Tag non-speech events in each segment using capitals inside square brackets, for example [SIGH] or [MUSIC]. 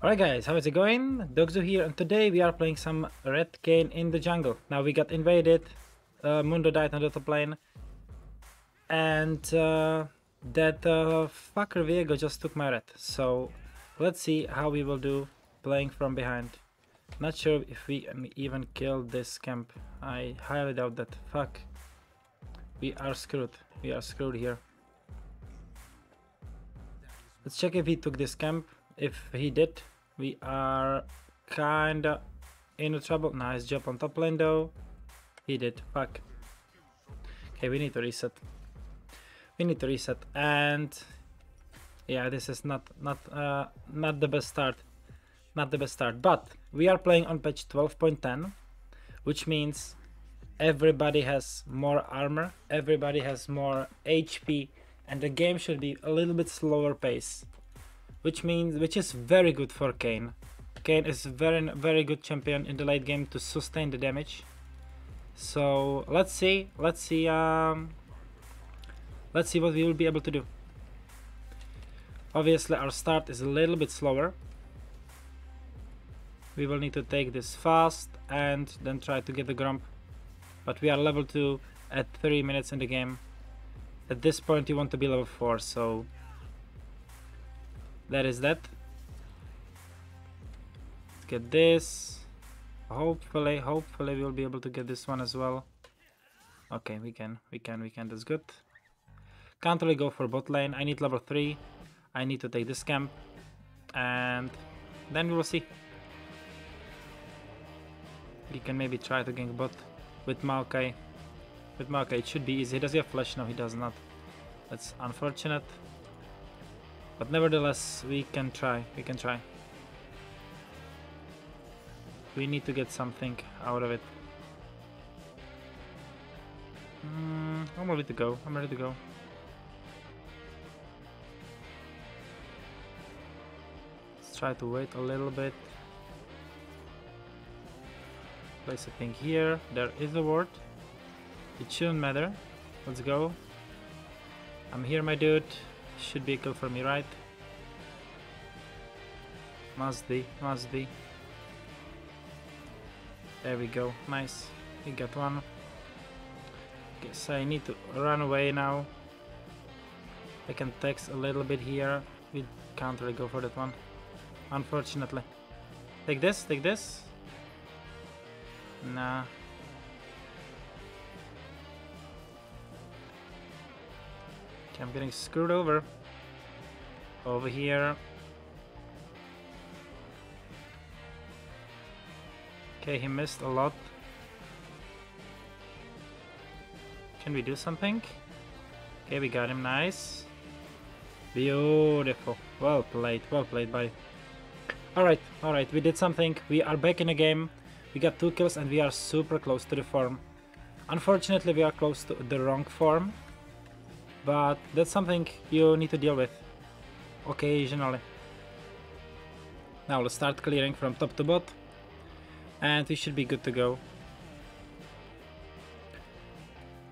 Alright guys, how is it going? Dogzu here and today we are playing some Red Kayn in the jungle. Now we got invaded, uh, Mundo died on the top lane, and uh, that uh, fucker Viego just took my red. So let's see how we will do playing from behind. Not sure if we even kill this camp. I highly doubt that. Fuck. We are screwed. We are screwed here. Let's check if he took this camp. If he did, we are kinda in trouble. Nice job on top lane though. He did. Fuck. Okay, we need to reset. We need to reset and yeah, this is not not uh, not the best start. Not the best start, but we are playing on patch 12.10, which means everybody has more armor, everybody has more HP, and the game should be a little bit slower pace which means which is very good for Kayn. Kayn is very very good champion in the late game to sustain the damage. So let's see, let's see, um, let's see what we will be able to do. Obviously our start is a little bit slower. We will need to take this fast and then try to get the Gromp. But we are level 2 at 3 minutes in the game. At this point you want to be level 4, so that is that. Let's get this. Hopefully hopefully we'll be able to get this one as well. Okay we can we can we can. That's good. Can't really go for bot lane. I need level 3 i need to take this camp. And then we will see. We can maybe try to gank bot with Maokai. With Maokai it should be easy. Does he have flash. No he does not. That's unfortunate but nevertheless, we can try. We can try. We need to get something out of it. Mm, I'm ready to go. I'm ready to go. Let's try to wait a little bit. Place a thing here. There is a ward. It shouldn't matter. Let's go. I'm here, my dude. Should be a kill for me, right? Must be, must be. There we go, nice. We got one. Guess I need to run away now. I can text a little bit here. We can't really go for that one. Unfortunately. Take this, take this. Nah, I'm getting screwed over. Over here. Okay, he missed a lot. Can we do something? Okay, we got him, nice. Beautiful. Well played, well played, buddy. Alright, alright, we did something. We are back in the game. We got two kills and we are super close to the farm. Unfortunately, we are close to the wrong farm but that's something you need to deal with occasionally. Now let's start clearing from top to bot and we should be good to go.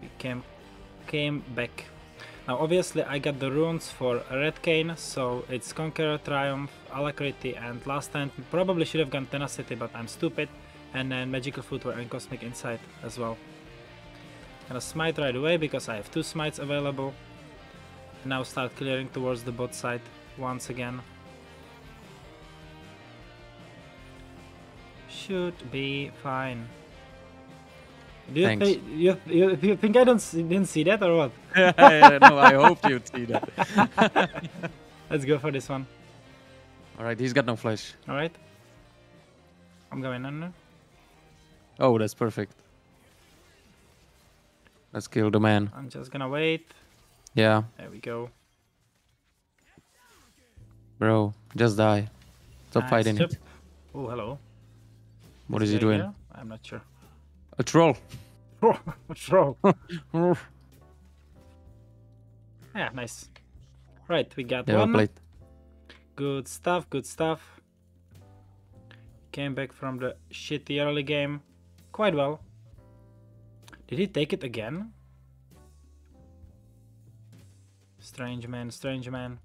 We came, came back. Now obviously I got the runes for Red Kayn, so it's Conqueror, Triumph, Alacrity and last time probably should have gone Tenacity but I'm stupid and then Magical Footwear and Cosmic Insight as well. Gonna smite right away because I have two smites available. And now start clearing towards the bot side once again. Should be fine. Do you, Thanks. you, you, you think I don't see, didn't see that or what? [LAUGHS] no, I hope you'd see that. [LAUGHS] Let's go for this one. Alright, he's got no flash. Alright? I'm going under. Oh, that's perfect. Let's kill the man. I'm just gonna wait. Yeah, There we go. bro, just die. Stop Nice. fighting it. Oh, hello. What is he doing? here? I'm not sure. A troll. a [LAUGHS] troll. [LAUGHS] Yeah, nice. Right, we got Yeah, one. played. Good stuff, good stuff. Came back from the shitty early game. Quite well. Did he take it again? Strange man, strange man.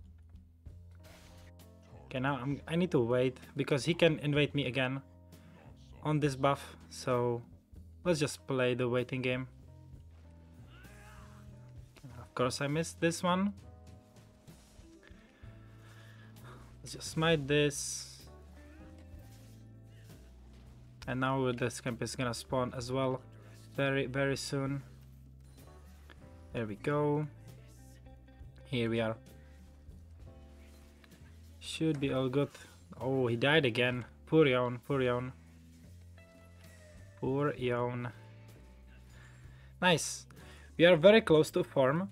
Okay, now I'm, I need to wait because he can invade me again on this buff. So let's just play the waiting game. Of course I missed this one. Let's just smite this. And now this camp is gonna spawn as well very very soon. There we go. Here we are. Should be all good. Oh, he died again. Poor Yon, poor Yon. Poor Yon. Nice. We are very close to form.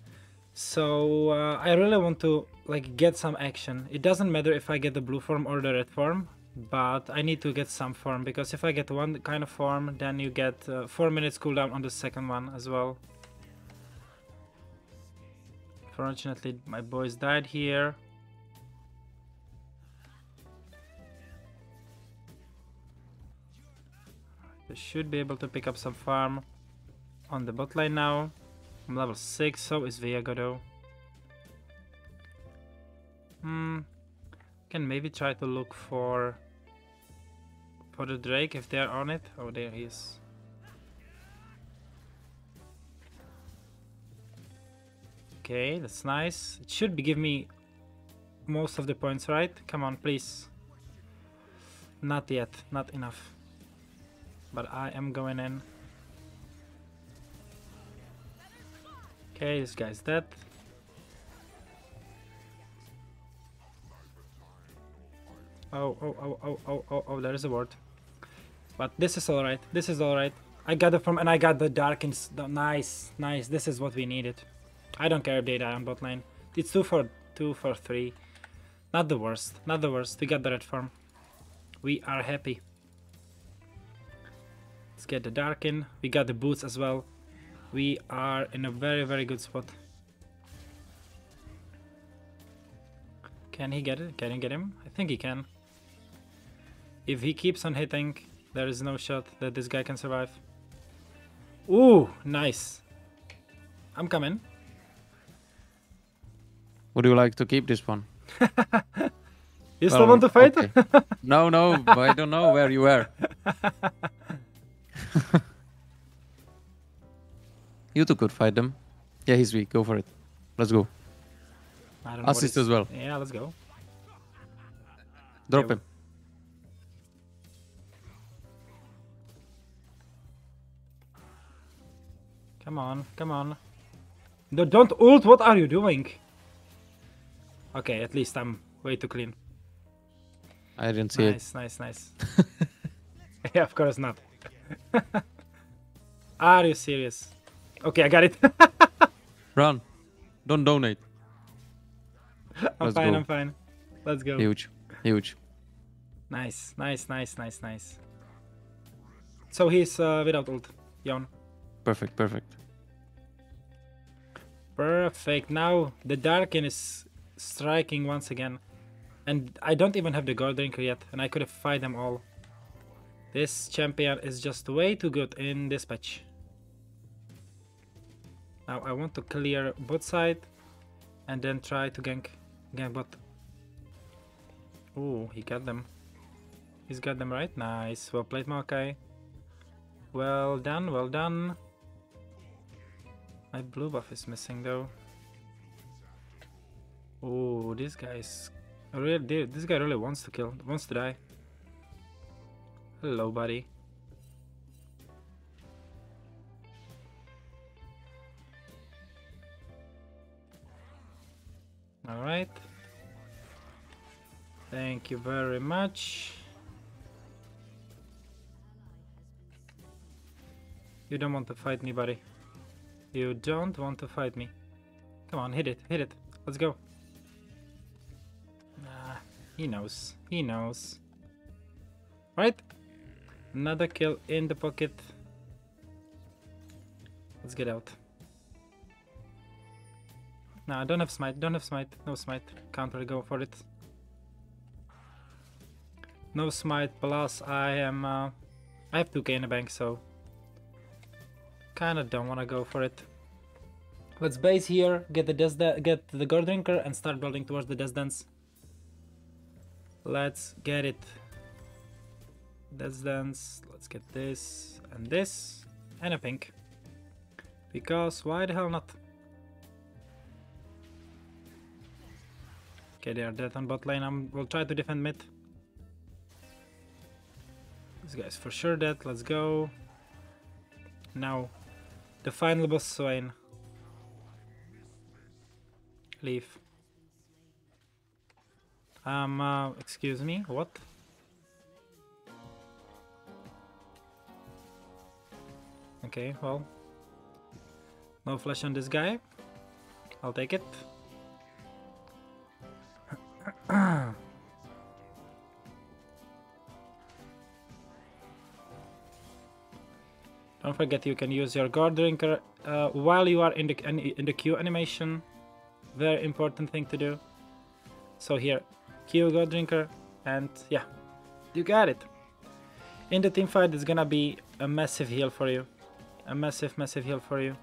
So uh, I really want to like get some action. It doesn't matter if I get the blue form or the red form, but I need to get some form because if I get one kind of form, then you get uh, 4 minutes cooldown on the second one as well. Fortunately, my boys died here. They should be able to pick up some farm on the bot lane now. I'm level 6, so is Viego though. Hmm. Can maybe try to look for for the Drake if they're on it. Oh there he is. Okay, that's nice. It should be give me most of the points, right? Come on, please. Not yet, not enough. But I am going in. Okay, this guy's dead. Oh, oh, oh, oh, oh, oh, oh, there is a ward. But this is alright, this is alright. I got it from, and I got the Darkins. Nice, nice, this is what we needed. I don't care if they die on bot lane. It's 2 for 2 for 3. Not the worst, not the worst. We got the red farm. We are happy. Let's get the Darkin. We got the boots as well. We are in a very, very good spot. Can he get it? Can he get him? I think he can. If he keeps on hitting, there is no shot that this guy can survive. Ooh, nice. I'm coming. Would you like to keep this one? [LAUGHS] you still want to fight? Okay. no, no, I don't know where you were. [LAUGHS] you two could fight them. Yeah, he's weak. Go for it. Let's go. I don't know Assist as well. Yeah, let's go. Drop Yeah, him. Come on, come on. No, don't ult, what are you doing? Okay, at least I'm way too clean. I didn't see it. Nice, nice, nice. [LAUGHS] [LAUGHS] yeah, of course not. [LAUGHS] are you serious? Okay, I got it. Run. Don't donate. I'm Let's fine, go. I'm fine. Let's go. Huge. Huge. Nice, nice, nice, nice, nice. So he's uh, without ult, Yon. Perfect, perfect. Perfect. Now the Darkin is striking once again. And I don't even have the Goredrinker yet, and I could have fight them all. This champion is just way too good in this patch. Now I want to clear bot side and then try to gank gank bot. Ooh, he got them. He's got them right. Nice. Well played, Maokai. Well done, well done. My blue buff is missing though. Oh, this guy's really dude, this guy really wants to kill, wants to die. Hello, buddy. All right. Thank you very much. You don't want to fight me, buddy. You don't want to fight me. Come on, hit it, hit it. Let's go. Nah, he knows. He knows. Right? Another kill in the pocket. Let's get out. Nah, don't have smite, don't have smite, no smite. Can't really go for it. No smite, plus I am... Uh, I have 2k in the bank, so... Kinda don't wanna go for it. Let's base here, get the Death get the Goredrinker and start building towards the Death Dance. Let's get it. Let's dance. Let's get this and this and a pink. Because why the hell not? Okay, they are dead on bot lane. I will try to defend mid. This guy's for sure dead. Let's go. Now, the final boss Swain. Leave. Um, uh, excuse me, what? Okay, well. No flash on this guy. I'll take it. Forget you can use your Goredrinker uh, while you are in the in the Q animation. Very important thing to do. So here, Q Goredrinker, and yeah, you got it. In the team fight, it's gonna be a massive heal for you, a massive, massive heal for you.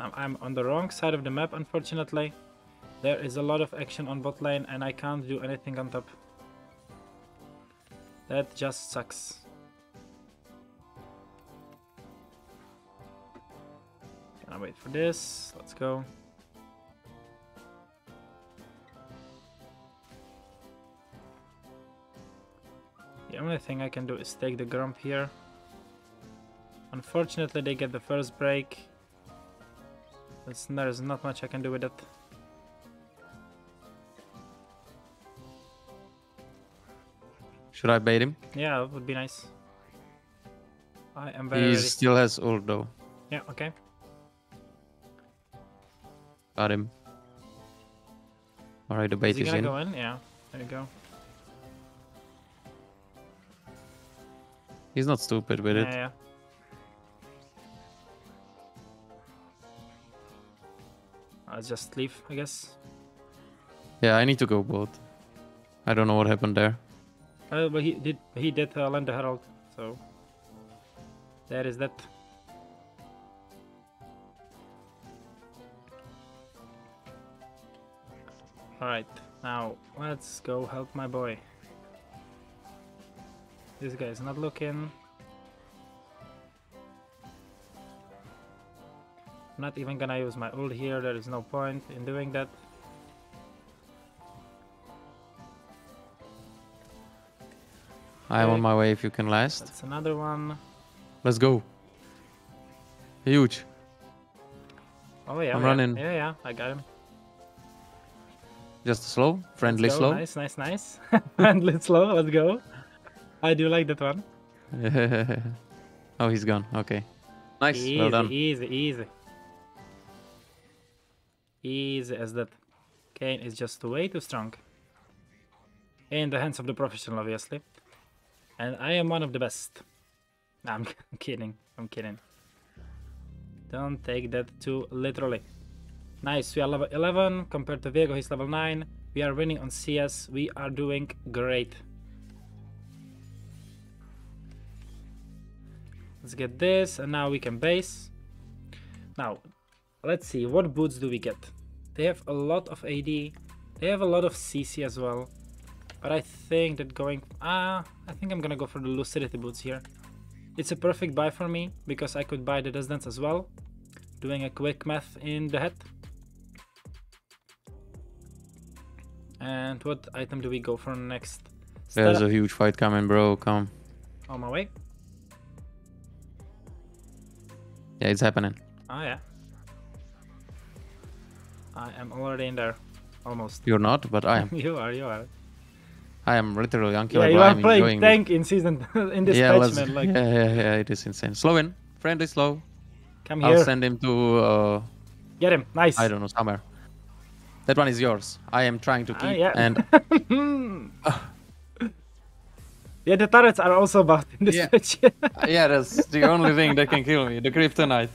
Now I'm on the wrong side of the map, unfortunately. There is a lot of action on bot lane, and I can't do anything on top. That just sucks. Wait for this. Let's go. The only thing I can do is take the Gromp here. Unfortunately, they get the first break. There's, there's not much I can do with it. Should I bait him? Yeah, that would be nice. I am very He ready. still has ult though. Yeah, okay. Got him. Alright, the Is bait he is gonna in. go in? Yeah, there you go. He's not stupid with Yeah, it. yeah. I'll just leave, I guess. Yeah, I need to go both. I don't know what happened there. Uh, but he did he did uh, land the herald, so there is that. Alright, now let's go help my boy. This guy is not looking. I'm not even gonna use my ult here, there is no point in doing that. I am Okay. on my way if you can last. That's another one. Let's go. Huge. Oh yeah, I'm yeah. running. Yeah, yeah, I got him. Just slow, friendly go. slow. Nice, nice, nice. [LAUGHS] Friendly slow. Let's go. I do like that one. [LAUGHS] oh, he's gone. Okay. Nice. Easy, well done. easy, easy. Easy as that. Kayn is just way too strong. In the hands of the professional, obviously. And I am one of the best. [LAUGHS] I'm kidding. I'm kidding. Don't take that too literally. Nice, we are level 11 compared to Viego, he's level 9. We are winning on CS. We are doing great. Let's get this, and now we can base. Now, let's see, what boots do we get? They have a lot of AD. They have a lot of CC as well. But I think that going... Ah, I think I'm gonna go for the Lucidity boots here. It's a perfect buy for me, because I could buy the Dance as well. Doing a quick math in the head. And what item do we go for next? There's a huge fight coming, bro. Come. On my way. Yeah, it's happening. Oh yeah. I am already in there. Almost. You're not, but I am. [LAUGHS] you are, you are. I am literally Yeah, you are I'm playing tank in season [LAUGHS] in this yeah, patch, man. Like, yeah, yeah, yeah, it is insane. Slow in, friendly slow. come here. I'll send him to uh, get him. Nice. I don't know somewhere. That one is yours. I am trying to Ah, keep yeah. and [LAUGHS] yeah, the turrets are also buffed in this Yeah. patch. yeah, that's the only thing that can kill me. The kryptonite.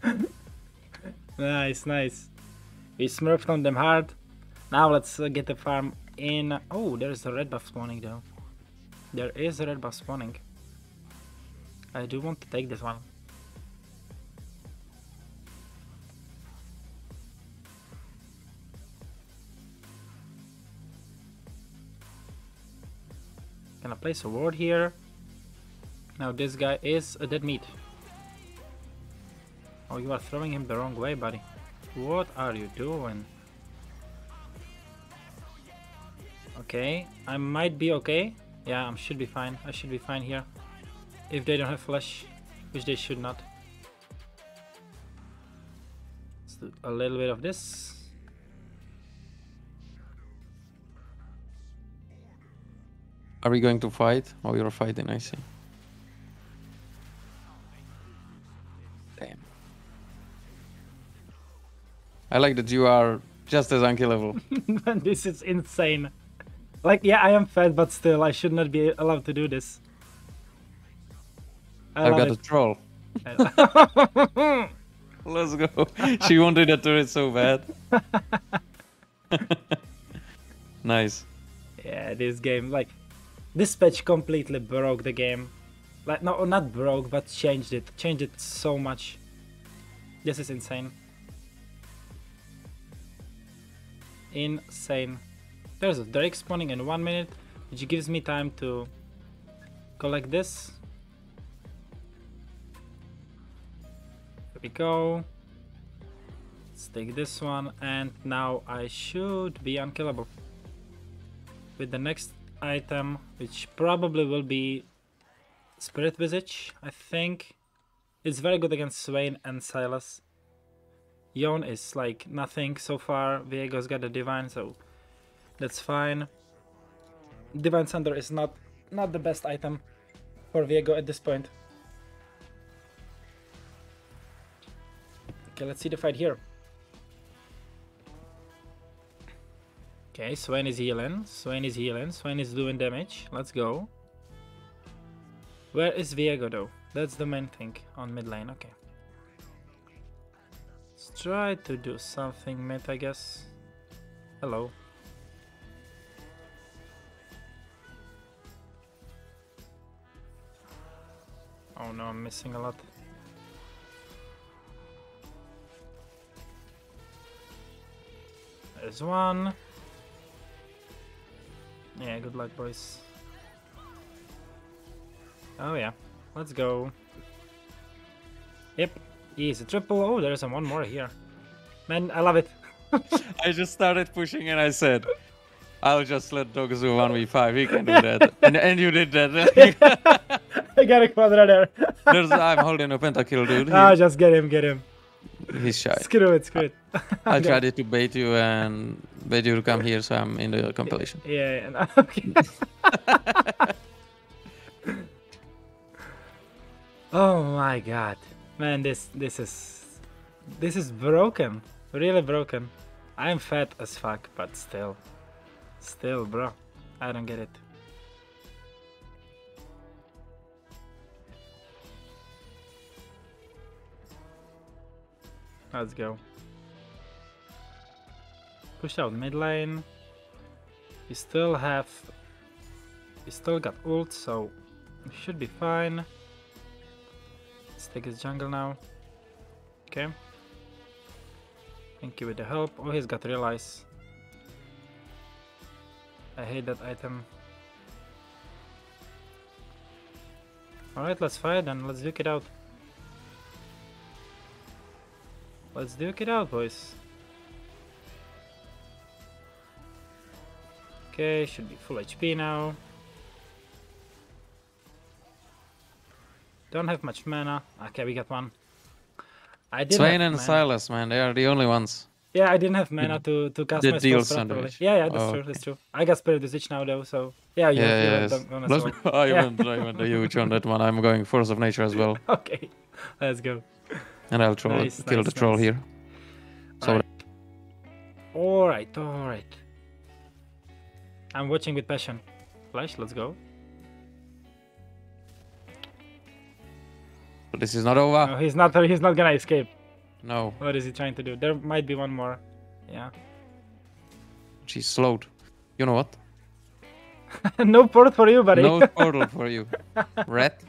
[LAUGHS] nice, nice. We smurfed on them hard. Now let's uh, get the farm in. Oh, there's a red buff spawning though. There is a red buff spawning. I do want to take this one. Gonna place a ward here. Now this guy is a dead meat. Oh, you are throwing him the wrong way, buddy. What are you doing? Okay, I might be okay. Yeah, I should be fine. I should be fine here. If they don't have flesh, which they should not. Let's do a little bit of this. Are we going to fight? Oh, you're fighting, I see. Damn. I like that you are just as unkillable. [LAUGHS] this is insane. Like, yeah, I am fat, but still, I should not be allowed to do this. I I've love got a troll. [LAUGHS] [LAUGHS] Let's go. she wanted that turret so bad. nice. yeah, this game, like, this patch completely broke the game. Like, no, not broke, but changed it. Changed it so much. This is insane. Insane. There's a Drake spawning in one minute, which gives me time to collect this. Here we go. Let's take this one, and now I should be unkillable. With the next item, which probably will be Spirit Visage, I think. It's very good against Swain and Sylas. Yon is like nothing so far. Viego's got a Divine, so that's fine. Divine Thunder is not not the best item for Viego at this point. Okay, let's see the fight here. Okay, Swain is healing. Swain is healing. Swain is doing damage. Let's go. Where is Viego though? That's the main thing on mid lane. Okay. Let's try to do something mid, I guess. Hello. Oh no, I'm missing a lot. There's one. Yeah, good luck, boys. Oh yeah, let's go. Yep, easy triple. Oh, there's a one more here. Man, I love it. [LAUGHS] I just started pushing and I said, I'll just let Dogazu 1v5. He can do [LAUGHS] that. and, and you did that. [LAUGHS] I got a quadra there. There's, I'm holding a pentakill, dude. ah, just get him, get him. he's shy. Screw it, screw it. I Okay. tried to bait you and bait you come here, so I'm in the compilation. Yeah, yeah, [LAUGHS] okay. [LAUGHS] oh my god. Man, this this is this is broken. Really broken. I'm fat as fuck, but still. Still, bro. I don't get it. Let's go. Push out mid lane. We still have. We still got ult, so we should be fine. Let's take his jungle now. Okay. Thank you with the help. Oh, he's got realize. I hate that item. Alright, let's fight and let's duke it out. Let's duke it out, boys. Okay, should be full HP now. Don't have much mana. Okay, we got one. I didn't Swain and mana. Sylas, man, they are the only ones. Yeah, I didn't have mana to, to cast the my deal spells properly. sandwich. Yeah, yeah, that's Oh, true, that's true. I got Spirit Visage now though, so yeah, you, Yeah, you yeah. Let's go. I Yeah. went, I went a huge on that one. I'm going Force of Nature as well. [LAUGHS] Okay, let's go. And I'll troll, Nice, kill the nice, troll nice. here. So Alright, alright. I'm watching with passion. Flash, let's go. but this is not over. No, he's not he's not gonna escape. No, What is he trying to do? There might be one more. Yeah. she's slowed. You know what? [LAUGHS] no port for you, buddy. No [LAUGHS] portal for you. Rat.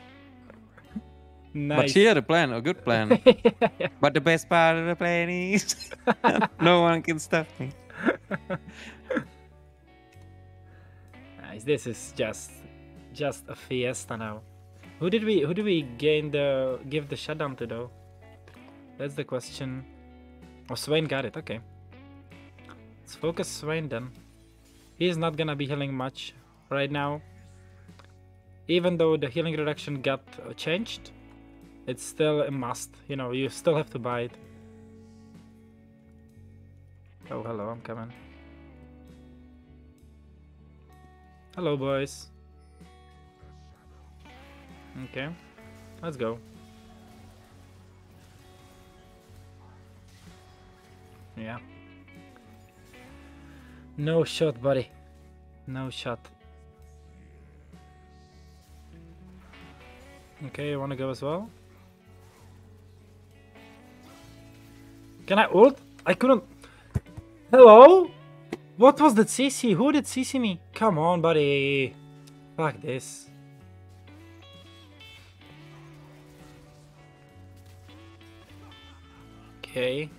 nice. But she had a plan, a good plan. [LAUGHS] But the best part of the plan is no one can stop me. Nice. This is just just a fiesta now. Who did we who did we gain the give the shutdown to though? That's the question. Oh Swain got it, okay. Let's focus Swain then. He's not gonna be healing much right now. Even though the healing reduction got changed, it's still a must. You know, you still have to buy it. Oh, hello, I'm coming. Hello, boys. Okay, let's go. Yeah. No shot, buddy. No shot. Okay, you wanna go as well? Can I ult? I couldn't. Hello? What was that CC? Who did CC me? Come on, buddy. Fuck this. Okay.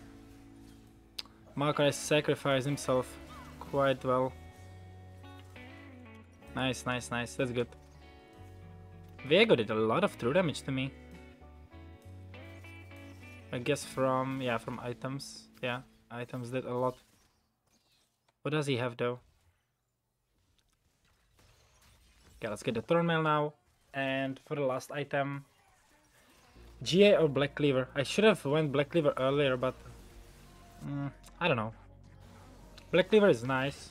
Maokai sacrificed himself quite well. Nice, nice, nice. That's good. Viego did a lot of true damage to me. I guess from, yeah, from items. Yeah, items did a lot. What does he have though? Okay, let's get the Thornmail now. And for the last item, GA or Black Cleaver? I should have went Black Cleaver earlier, but mm, I don't know. Black Cleaver is nice.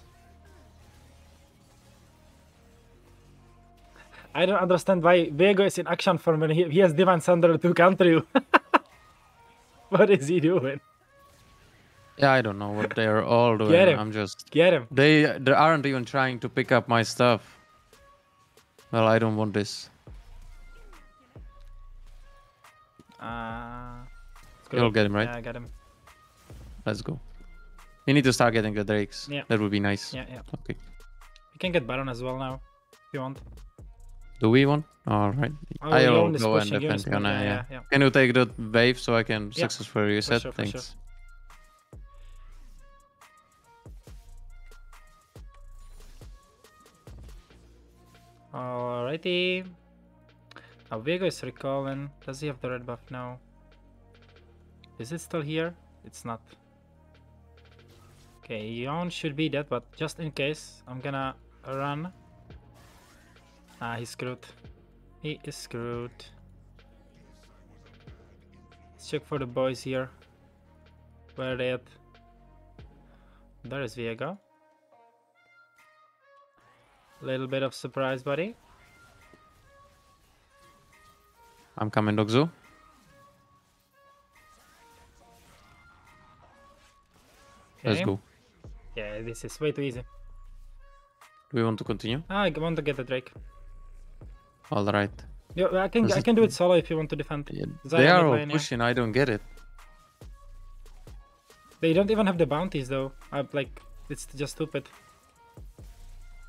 I don't understand why Viego is in action form when he, he has Divine Thunder to counter you. [LAUGHS] what is he doing? Yeah, I don't know what they're all doing. Get him. I'm just. Get him. They they aren't even trying to pick up my stuff. Well, I don't want this. Uh, You'll get him, right? Yeah, I got him. Let's go. You need to start getting the drakes. Yeah. That would be nice. Yeah, yeah. Okay. We can get Baron as well now, if you want. Do we want? All right. Oh, I'll go and pushing, Leon is defend Yana. yeah, Yeah. Can you take the wave so I can Yeah, successfully reset? sure. Thanks. Alrighty. Now Viego is recalling. Does he have the red buff now? Is it still here? It's not. Okay, Yon should be dead, but just in case, I'm gonna run. Ah, he's screwed. He is screwed. Let's check for the boys here. Where are they at? There is Viego. Little bit of surprise, buddy. I'm coming, Dogzu. Let's go. Yeah, this is way too easy. Do we want to continue? Ah, I want to get the Drake. All right. Yeah, I can This I can do it solo if you want to defend. Yeah, they are all pushing. I don't get it. They don't even have the bounties though. I like it's just stupid.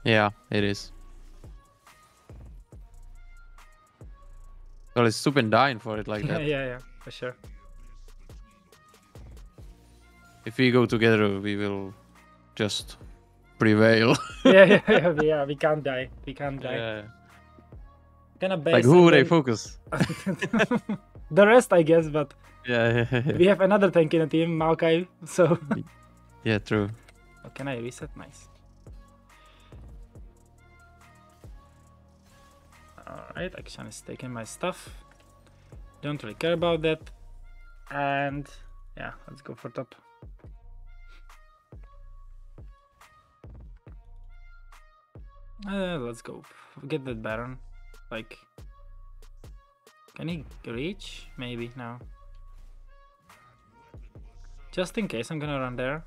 Yeah, it is. Well, it's stupid dying for it like [LAUGHS] that. yeah, yeah, for sure. If we go together, we will just prevail. [LAUGHS] yeah, yeah, yeah, we- [LAUGHS] yeah. We can't die. We can't die. yeah. Gonna base Like who would then- focus? the rest, I guess, but Yeah, yeah, yeah. we have another tank in the team, Maokai. So yeah, true. Oh, can I reset? Nice. Alright, Action is taking my stuff. Don't really care about that. And yeah, let's go for top. Uh, let's go. Get that Baron. Like, can he reach? Maybe now. Just in case, I'm gonna run there.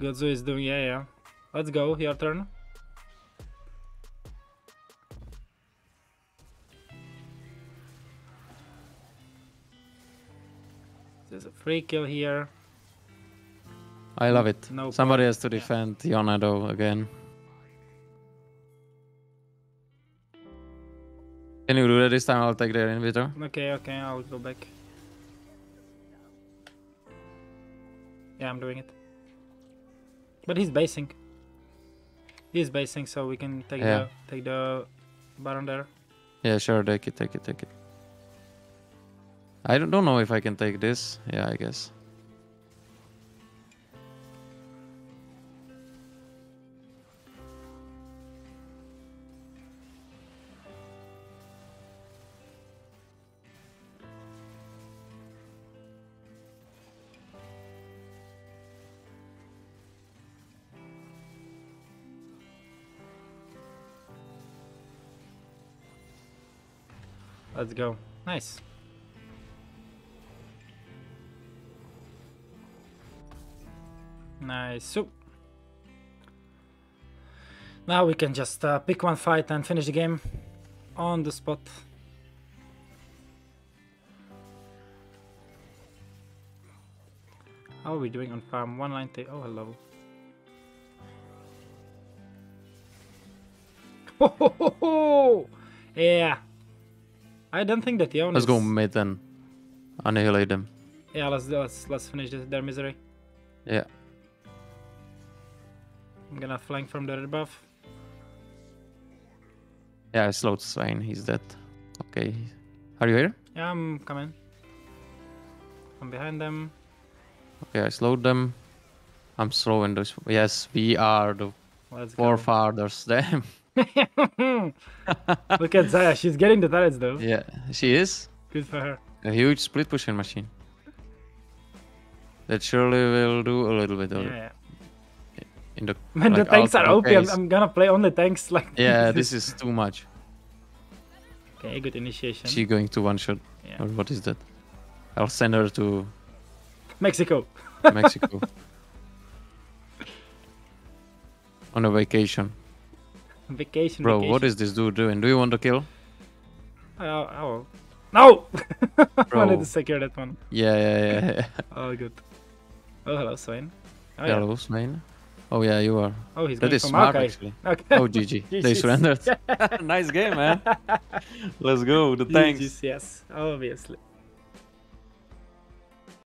Godzu is doing yeah yeah. Let's go, your turn. Free kill here. I love it. No Somebody has to defend Yona though again. Can you do that this time? I'll take their inhibitor. Okay, okay, I'll go back. Yeah, I'm doing it. But he's basing. He's basing, so we can take Yeah. the take the baron there. Yeah, sure. Take it. Take it. Take it. I don't, don't know if I can take this. Yeah, I guess. Let's go. Nice. Nice. So now we can just uh, pick one fight and finish the game on the spot. How are we doing on farm? 190. Oh, hello. [LAUGHS] yeah. I don't think that the Yon Let's is... go mid and annihilate them. Yeah, let's let's let's finish this, their misery. Yeah. I'm gonna flank from the red buff. Yeah, I slowed Swain. He's dead. Okay. Are you here? Yeah, I'm coming. I'm behind them. Okay, I slowed them. I'm slowing those. Yes, we are the Let's forefathers. Damn. [LAUGHS] [LAUGHS] Look at Xayah, she's getting the turrets though. Yeah, she is Good for her. a huge split pushing machine. That surely will do a little bit of Yeah, it yeah. In the. When the tanks are outcome OP, I'm. I'm gonna play only tanks like Yeah, [LAUGHS] this is too much. Okay, good initiation. She going to one shot. Yeah. Or what is that? I'll send her to Mexico. [LAUGHS] Mexico on a vacation. Vacation. Bro, vacation. what is this dude doing? Do you want to kill? Oh, oh. No! I [LAUGHS] Bro. wanted to secure that one. Yeah, yeah, yeah. yeah. Oh, good. Oh, hello, Swain. Oh, yeah. yeah. Hello, man. Oh yeah, you are. Oh, he's That going is for smart Maokai. actually. [LAUGHS] Okay. Oh GG. [LAUGHS] they surrendered. [LAUGHS] nice game, man. Let's go. The tanks. GG's, yes, obviously.